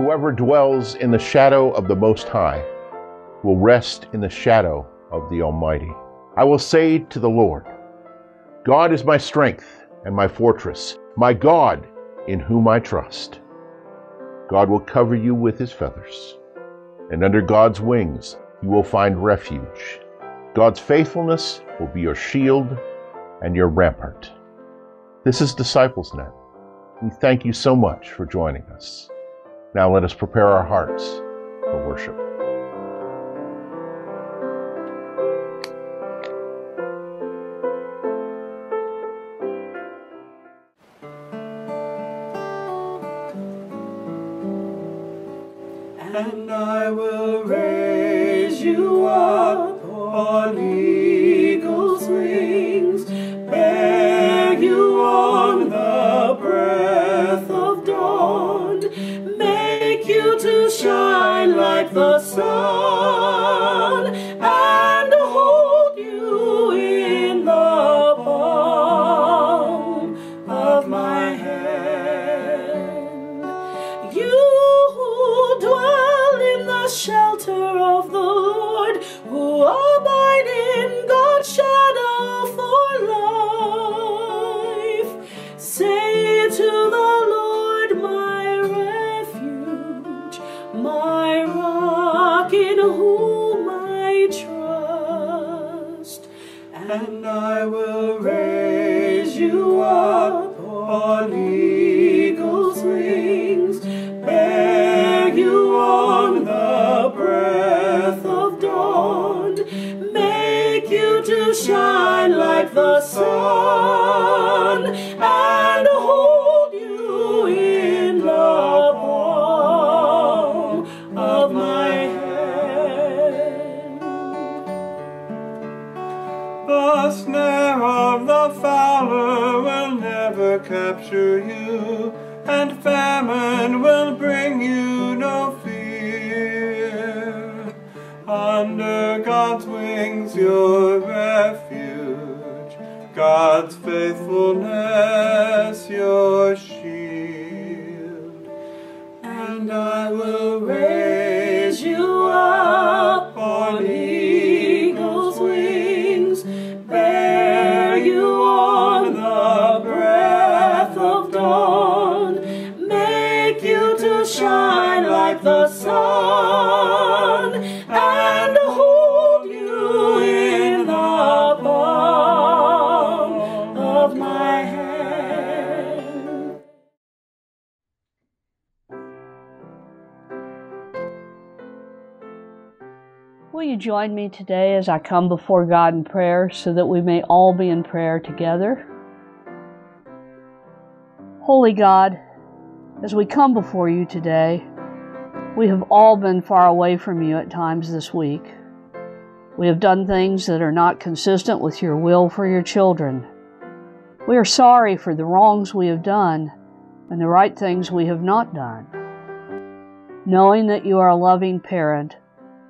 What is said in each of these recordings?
Whoever dwells in the shadow of the Most High will rest in the shadow of the Almighty. I will say to the Lord, God is my strength and my fortress, my God in whom I trust. God will cover you with his feathers, and under God's wings you will find refuge. God's faithfulness will be your shield and your rampart. This is Disciples Net. We thank you so much for joining us. Now let us prepare our hearts for worship. And I will raise you up on up on eagle's wings, bear you on the breath of dawn, make you to shine like the sun, God's faithfulness, your shield. And I will raise you up on eagle's wings, bear you join me today as I come before God in prayer so that we may all be in prayer together? Holy God, as we come before you today, we have all been far away from you at times this week. We have done things that are not consistent with your will for your children. We are sorry for the wrongs we have done and the right things we have not done. Knowing that you are a loving parent,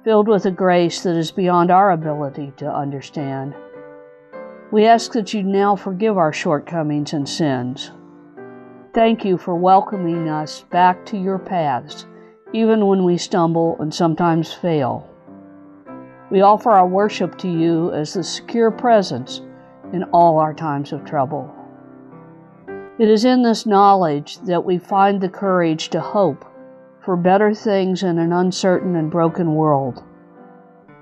filled with a grace that is beyond our ability to understand. We ask that you now forgive our shortcomings and sins. Thank you for welcoming us back to your paths, even when we stumble and sometimes fail. We offer our worship to you as the secure presence in all our times of trouble. It is in this knowledge that we find the courage to hope for better things in an uncertain and broken world.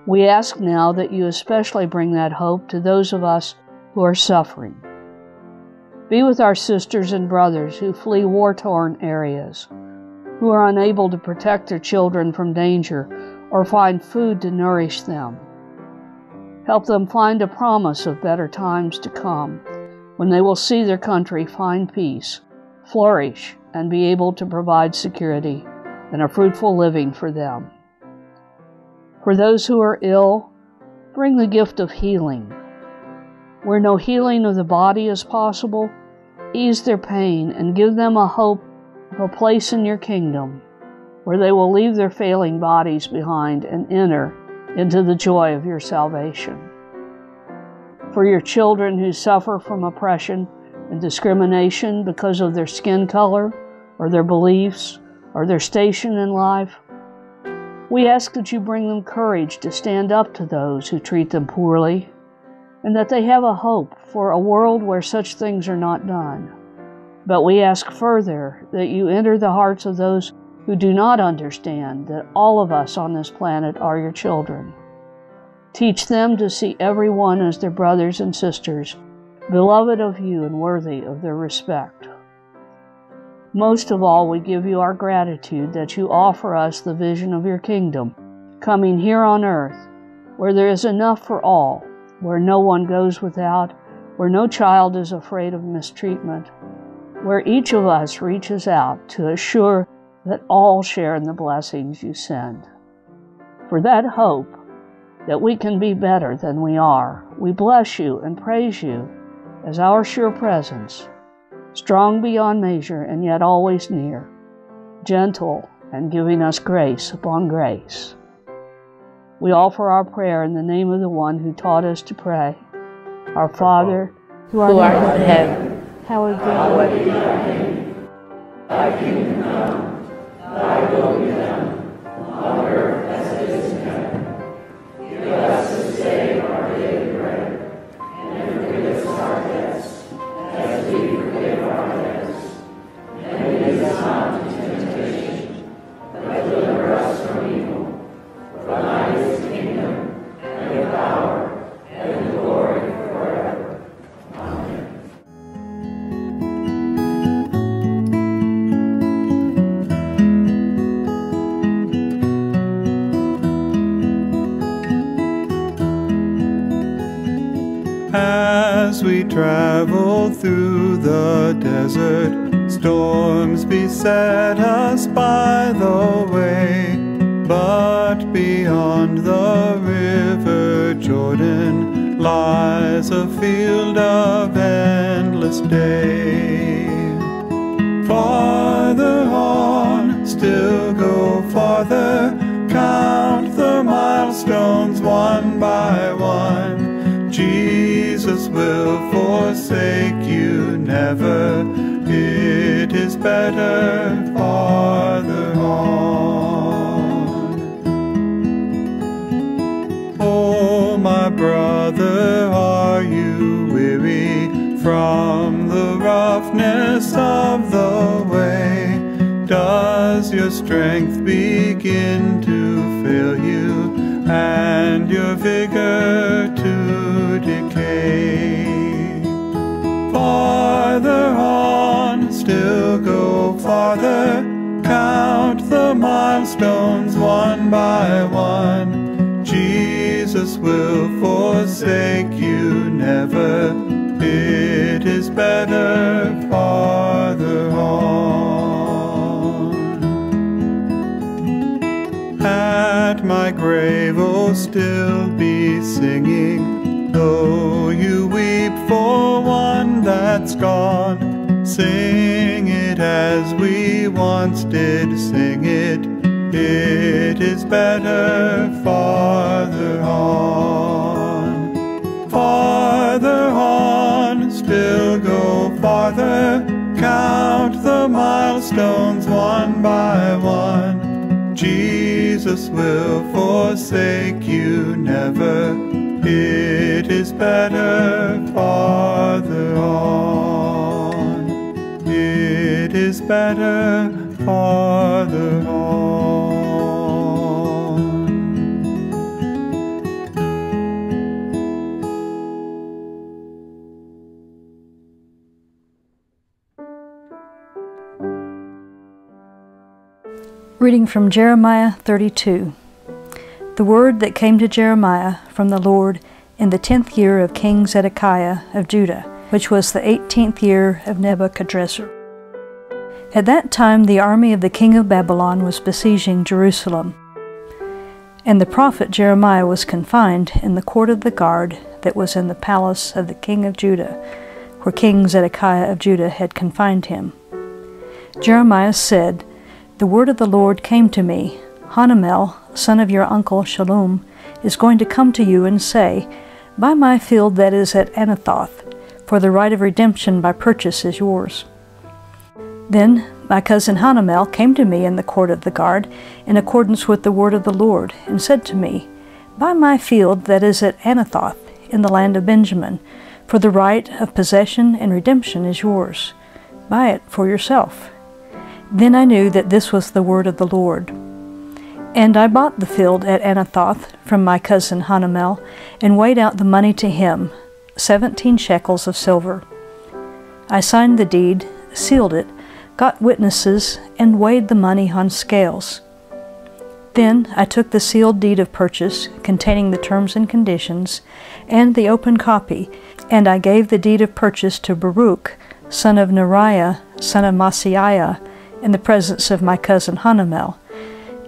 We ask now that you especially bring that hope to those of us who are suffering. Be with our sisters and brothers who flee war torn areas, who are unable to protect their children from danger or find food to nourish them. Help them find a promise of better times to come when they will see their country find peace, flourish, and be able to provide security and a fruitful living for them. For those who are ill, bring the gift of healing. Where no healing of the body is possible, ease their pain and give them a hope of a place in your kingdom where they will leave their failing bodies behind and enter into the joy of your salvation. For your children who suffer from oppression and discrimination because of their skin color or their beliefs or their station in life. We ask that you bring them courage to stand up to those who treat them poorly, and that they have a hope for a world where such things are not done. But we ask further that you enter the hearts of those who do not understand that all of us on this planet are your children. Teach them to see everyone as their brothers and sisters, beloved of you and worthy of their respect. Most of all, we give you our gratitude that you offer us the vision of your kingdom, coming here on earth, where there is enough for all, where no one goes without, where no child is afraid of mistreatment, where each of us reaches out to assure that all share in the blessings you send. For that hope, that we can be better than we are, we bless you and praise you as our sure presence strong beyond measure and yet always near, gentle and giving us grace upon grace. We offer our prayer in the name of the one who taught us to pray. Our Father, who art, who art in heaven, hallowed be thy name. Thy kingdom come, thy will be done, on earth as it is in heaven. Give us As we travel through the desert, storms beset us by the way. But beyond the river Jordan lies a field of endless day. Farther on, still go farther, count the milestones one by one. Jesus will vigor to decay? Farther on, still go farther, count the milestones one by one. Jesus will forsake At my grave, oh, still be singing, though you weep for one that's gone. Sing it as we once did sing it. It is better farther on. Farther on, still go farther. Count the milestones one by one. Jesus will forsake you never. It is better farther on. It is better farther on. Reading from Jeremiah 32. The word that came to Jeremiah from the Lord in the tenth year of King Zedekiah of Judah, which was the eighteenth year of Nebuchadrezzar. At that time the army of the king of Babylon was besieging Jerusalem. And the prophet Jeremiah was confined in the court of the guard that was in the palace of the king of Judah, where King Zedekiah of Judah had confined him. Jeremiah said, The word of the Lord came to me, Hanamel, son of your uncle Shallum, is going to come to you and say, Buy my field that is at Anathoth, for the right of redemption by purchase is yours. Then My cousin Hanamel came to me in the court of the guard, in accordance with the word of the Lord, and said to me, Buy my field that is at Anathoth, in the land of Benjamin, for the right of possession and redemption is yours. Buy it for yourself. Then I knew that this was the word of the Lord. And I bought the field at Anathoth from my cousin Hanamel, and weighed out the money to him, seventeen shekels of silver. I signed the deed, sealed it, got witnesses, and weighed the money on scales. Then I took the sealed deed of purchase, containing the terms and conditions, and the open copy, and I gave the deed of purchase to Baruch, son of Neriah, son of Maaseiah, in the presence of my cousin Hanamel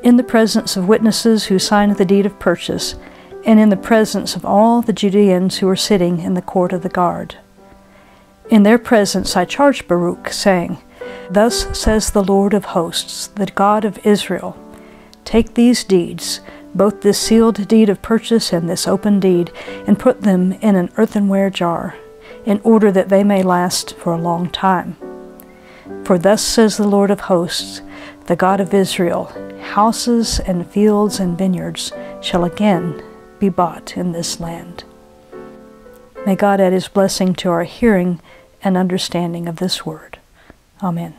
in the presence of witnesses who signed the deed of purchase, and in the presence of all the Judeans who were sitting in the court of the guard. In their presence I charged Baruch, saying, Thus says the Lord of hosts, the God of Israel Take these deeds, both this sealed deed of purchase and this open deed, and put them in an earthenware jar, in order that they may last for a long time. For thus says the Lord of hosts, the God of Israel houses and fields and vineyards shall again be bought in this land. May God add his blessing to our hearing and understanding of this word. Amen.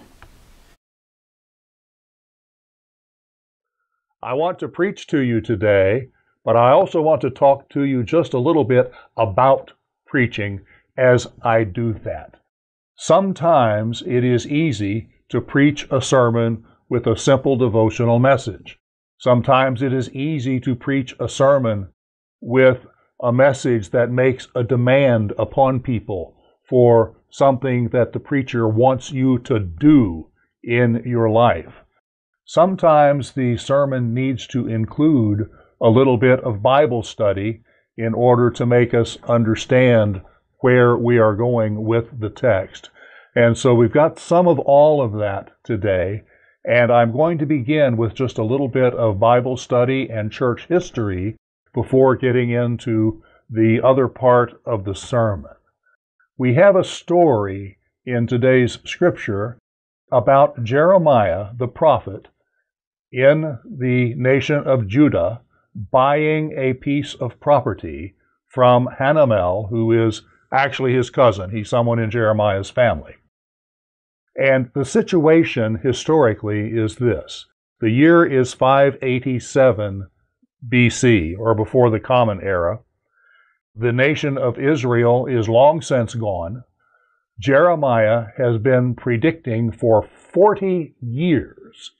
I want to preach to you today, but I also want to talk to you just a little bit about preaching as I do that. Sometimes it is easy to preach a sermon with a simple devotional message. Sometimes it is easy to preach a sermon with a message that makes a demand upon people for something that the preacher wants you to do in your life. Sometimes the sermon needs to include a little bit of Bible study in order to make us understand where we are going with the text. And so we've got some of all of that today. And I'm going to begin with just a little bit of Bible study and church history before getting into the other part of the sermon. We have a story in today's scripture about Jeremiah the prophet in the nation of Judah buying a piece of property from Hanamel, who is actually his cousin. He's someone in Jeremiah's family. And the situation historically is this the year is 587 BC, or before the Common Era. The nation of Israel is long since gone. Jeremiah has been predicting for 40 years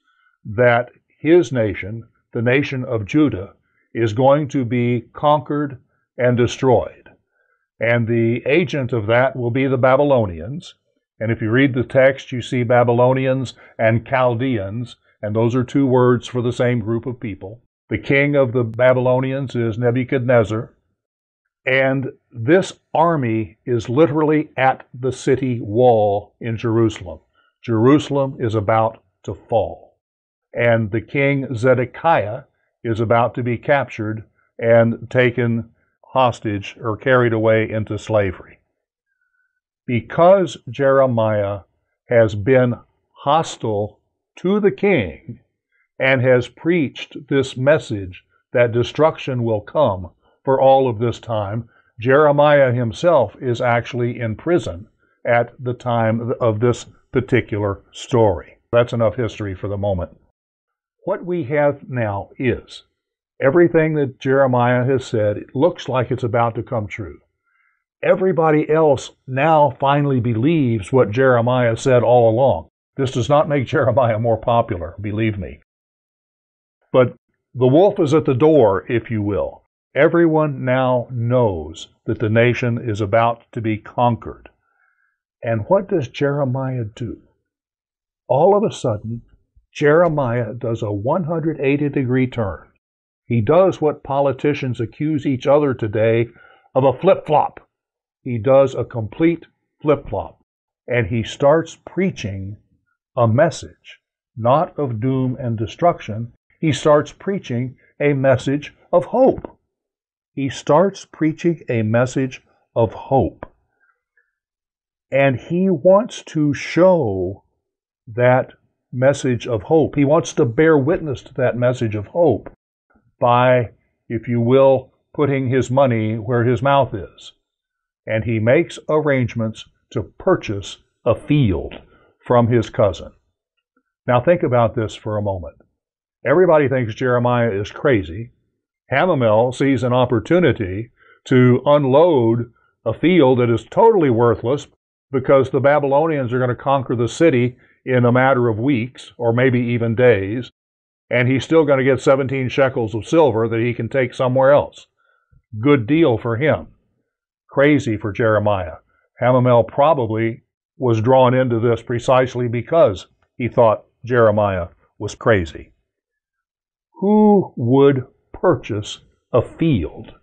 that his nation, the nation of Judah, is going to be conquered and destroyed. And the agent of that will be the Babylonians. And if you read the text, you see Babylonians and Chaldeans, and those are two words for the same group of people. The king of the Babylonians is Nebuchadnezzar. And this army is literally at the city wall in Jerusalem. Jerusalem is about to fall. And the king Zedekiah is about to be captured and taken hostage or carried away into slavery because Jeremiah has been hostile to the king and has preached this message that destruction will come for all of this time, Jeremiah himself is actually in prison at the time of this particular story. That's enough history for the moment. What we have now is everything that Jeremiah has said, it looks like it's about to come true everybody else now finally believes what Jeremiah said all along. This does not make Jeremiah more popular, believe me. But the wolf is at the door, if you will. Everyone now knows that the nation is about to be conquered. And what does Jeremiah do? All of a sudden, Jeremiah does a 180 degree turn. He does what politicians accuse each other today of a flip flop he does a complete flip flop and he starts preaching a message, not of doom and destruction. He starts preaching a message of hope. He starts preaching a message of hope. And he wants to show that message of hope. He wants to bear witness to that message of hope by, if you will, putting his money where his mouth is. And he makes arrangements to purchase a field from his cousin. Now, think about this for a moment. Everybody thinks Jeremiah is crazy. Hanamel sees an opportunity to unload a field that is totally worthless because the Babylonians are going to conquer the city in a matter of weeks or maybe even days, and he's still going to get 17 shekels of silver that he can take somewhere else. Good deal for him. Crazy for Jeremiah. Hanamel probably was drawn into this precisely because he thought Jeremiah was crazy. Who would purchase a field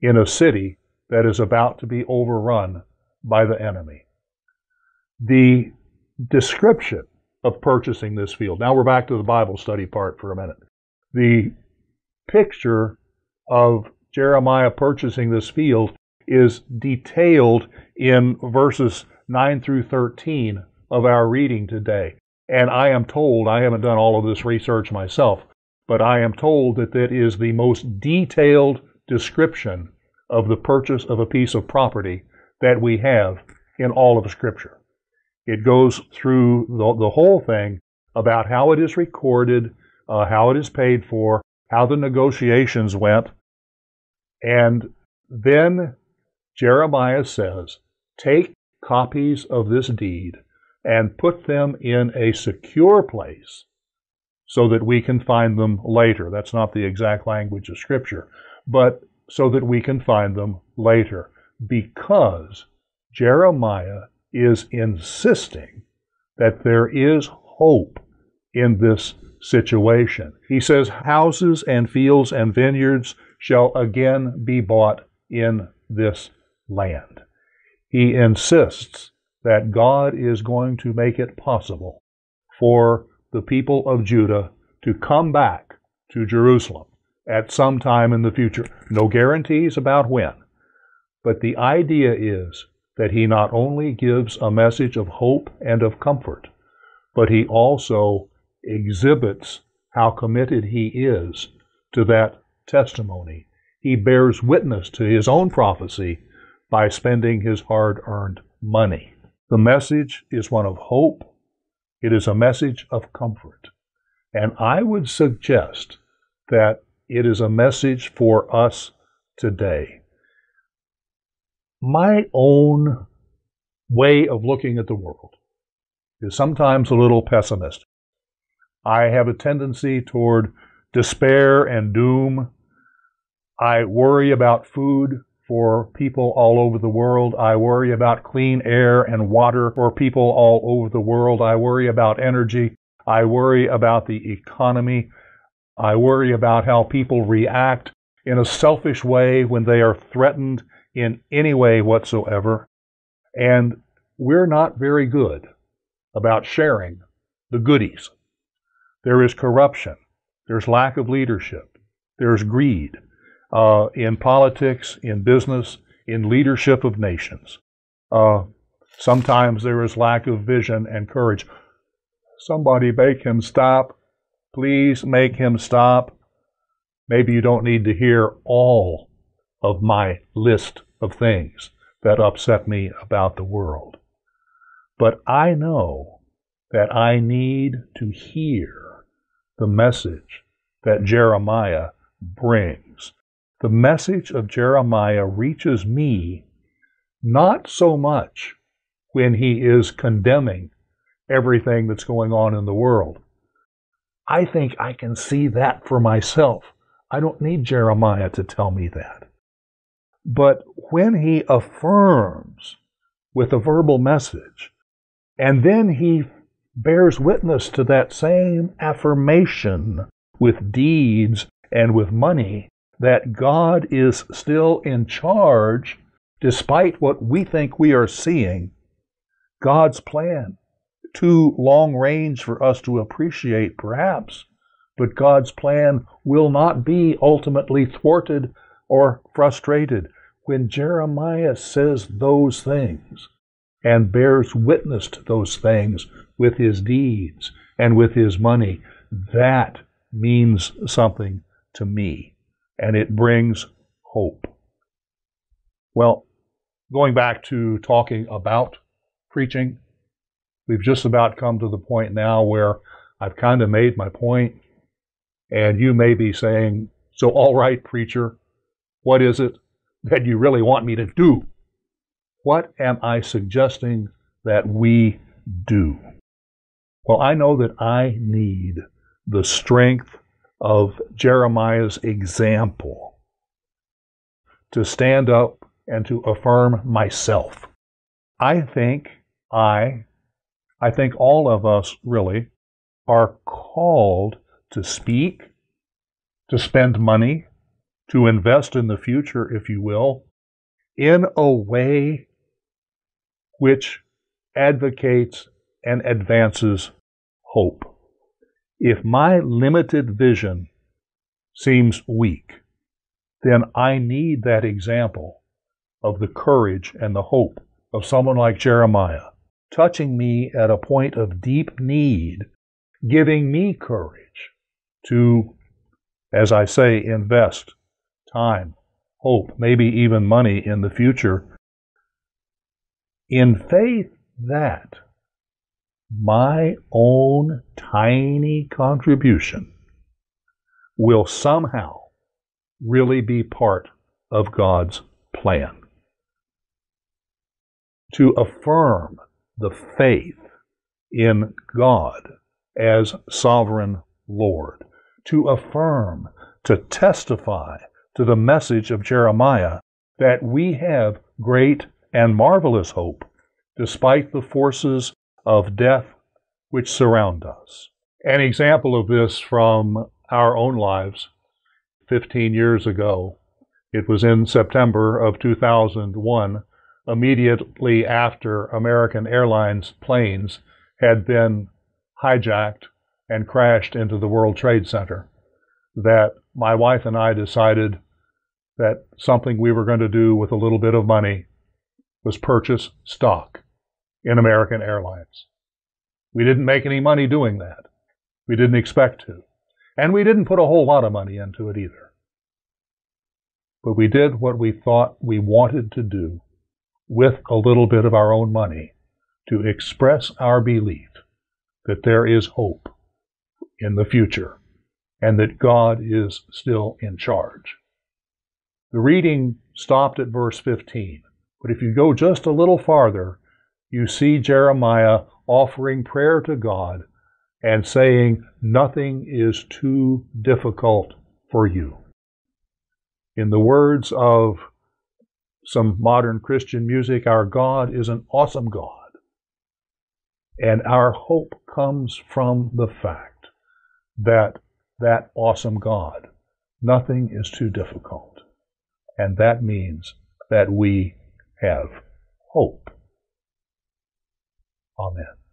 in a city that is about to be overrun by the enemy? The description of purchasing this field. Now we're back to the Bible study part for a minute. The picture of Jeremiah purchasing this field is detailed in verses 9 through 13 of our reading today. And I am told, I haven't done all of this research myself, but I am told that that is the most detailed description of the purchase of a piece of property that we have in all of Scripture. It goes through the, the whole thing about how it is recorded, uh, how it is paid for, how the negotiations went. And then Jeremiah says, Take copies of this deed and put them in a secure place so that we can find them later. That's not the exact language of Scripture, but so that we can find them later. Because Jeremiah is insisting that there is hope in this situation. He says, Houses and fields and vineyards shall again be bought in this land. He insists that God is going to make it possible for the people of Judah to come back to Jerusalem at some time in the future. No guarantees about when. But the idea is that he not only gives a message of hope and of comfort, but he also exhibits how committed he is to that testimony. He bears witness to his own prophecy by spending his hard earned money. The message is one of hope, it is a message of comfort. And I would suggest that it is a message for us today my own way of looking at the world is sometimes a little pessimistic. I have a tendency toward despair and doom. I worry about food for people all over the world. I worry about clean air and water for people all over the world. I worry about energy. I worry about the economy. I worry about how people react in a selfish way when they are threatened in any way whatsoever. And we're not very good about sharing the goodies. There is corruption. There's lack of leadership. There's greed uh, in politics, in business, in leadership of nations. Uh, sometimes there is lack of vision and courage. Somebody make him stop. Please make him stop. Maybe you don't need to hear all of my list of things that upset me about the world. But I know that I need to hear the message that Jeremiah brings. The message of Jeremiah reaches me not so much when he is condemning everything that's going on in the world. I think I can see that for myself. I don't need Jeremiah to tell me that. But when he affirms with a verbal message, and then he bears witness to that same affirmation with deeds and with money that God is still in charge despite what we think we are seeing. God's plan, too long range for us to appreciate, perhaps, but God's plan will not be ultimately thwarted or frustrated. When Jeremiah says those things and bears witness to those things with his deeds, and with his money, that means something to me, and it brings hope. Well, going back to talking about preaching, we've just about come to the point now where I've kind of made my point, and you may be saying, So, all right, preacher, what is it that you really want me to do? What am I suggesting that we do? Well, I know that I need the strength of Jeremiah's example to stand up and to affirm myself. I think I, I think all of us really are called to speak, to spend money, to invest in the future, if you will, in a way which advocates and advances hope. If my limited vision seems weak, then I need that example of the courage and the hope of someone like Jeremiah, touching me at a point of deep need, giving me courage to, as I say, invest time, hope, maybe even money in the future, in faith that my own tiny contribution will somehow really be part of God's plan. To affirm the faith in God as sovereign Lord, to affirm, to testify to the message of Jeremiah that we have great and marvelous hope despite the forces of death which surround us. An example of this from our own lives 15 years ago. It was in September of 2001, immediately after American Airlines planes had been hijacked and crashed into the World Trade Center, that my wife and I decided that something we were going to do with a little bit of money was purchase stock in American Airlines. We didn't make any money doing that. We didn't expect to. And we didn't put a whole lot of money into it either. But we did what we thought we wanted to do with a little bit of our own money to express our belief that there is hope in the future and that God is still in charge. The reading stopped at verse 15, but if you go just a little farther, you see Jeremiah offering prayer to God and saying, Nothing is too difficult for you. In the words of some modern Christian music, our God is an awesome God. And our hope comes from the fact that that awesome God, nothing is too difficult. And that means that we have hope. Amen.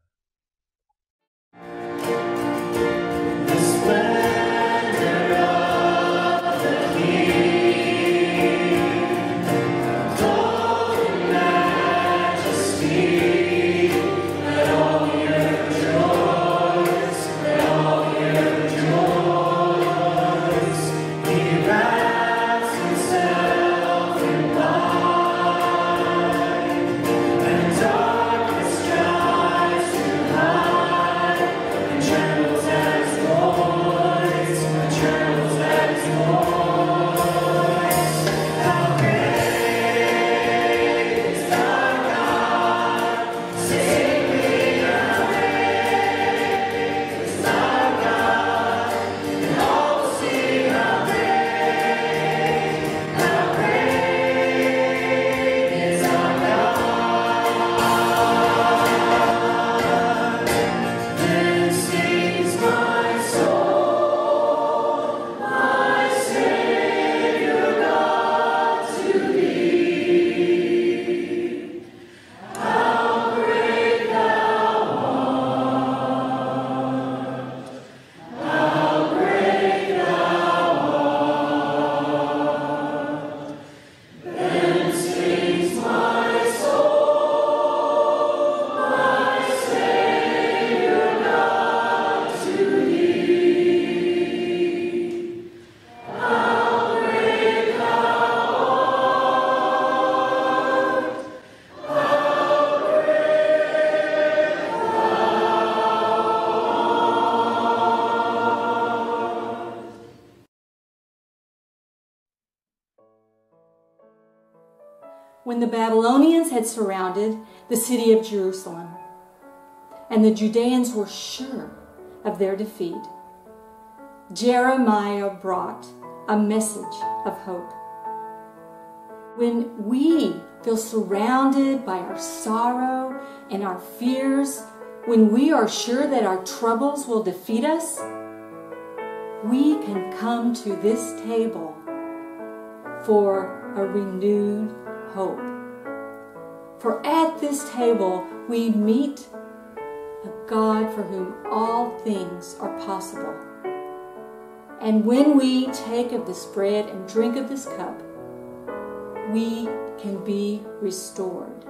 When the Babylonians had surrounded the city of Jerusalem, and the Judeans were sure of their defeat, Jeremiah brought a message of hope. When we feel surrounded by our sorrow and our fears, when we are sure that our troubles will defeat us, we can come to this table for a renewed hope. For at this table we meet a God for whom all things are possible. And when we take of this bread and drink of this cup, we can be restored.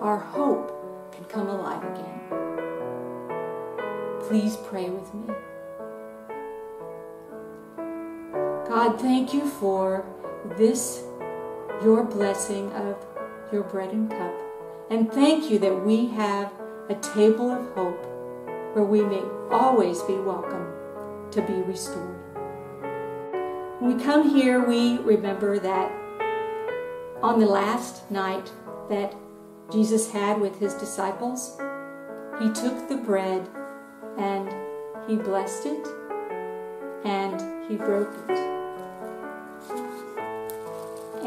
Our hope can come alive again. Please pray with me. God, thank you for this, your blessing of your bread and cup. And thank you that we have a table of hope where we may always be welcome to be restored. When we come here, we remember that on the last night that Jesus had with his disciples, he took the bread and he blessed it and he broke it.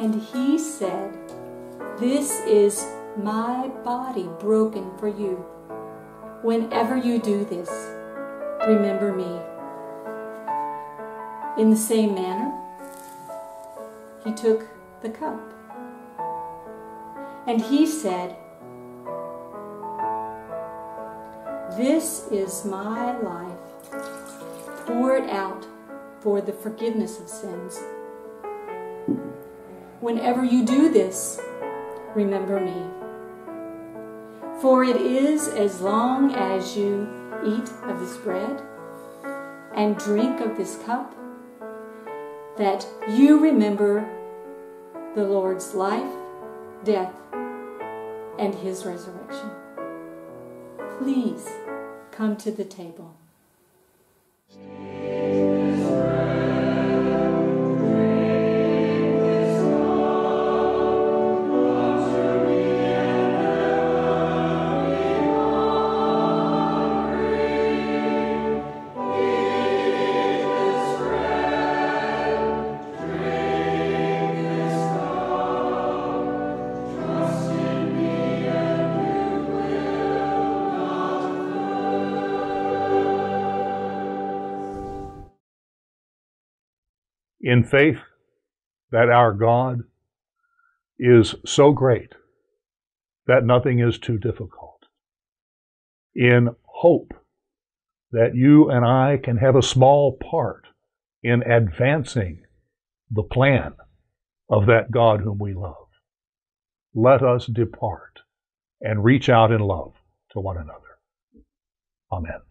And he said, This is my body broken for you. Whenever you do this, remember me. In the same manner, he took the cup. And he said, This is my life, poured out for the forgiveness of sins. Whenever you do this, remember me. For it is as long as you eat of this bread and drink of this cup that you remember the Lord's life, death, and his resurrection. Please come to the table. In faith that our God is so great that nothing is too difficult, in hope that you and I can have a small part in advancing the plan of that God whom we love. Let us depart and reach out in love to one another. Amen.